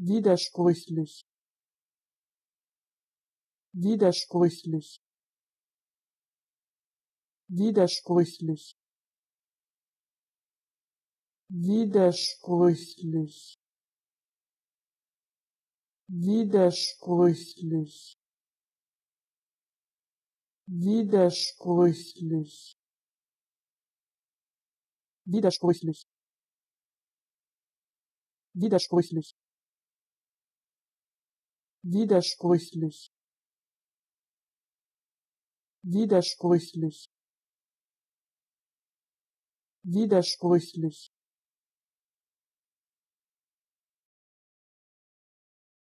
widersprüchlich. Widersprüchlich. Widersprüchlich. Widersprüchlich. Widersprüchlich. Widersprüchlich. Widersprüchlich. Widersprüchlich widersprüchlich. Widersprüchlich. Widersprüchlich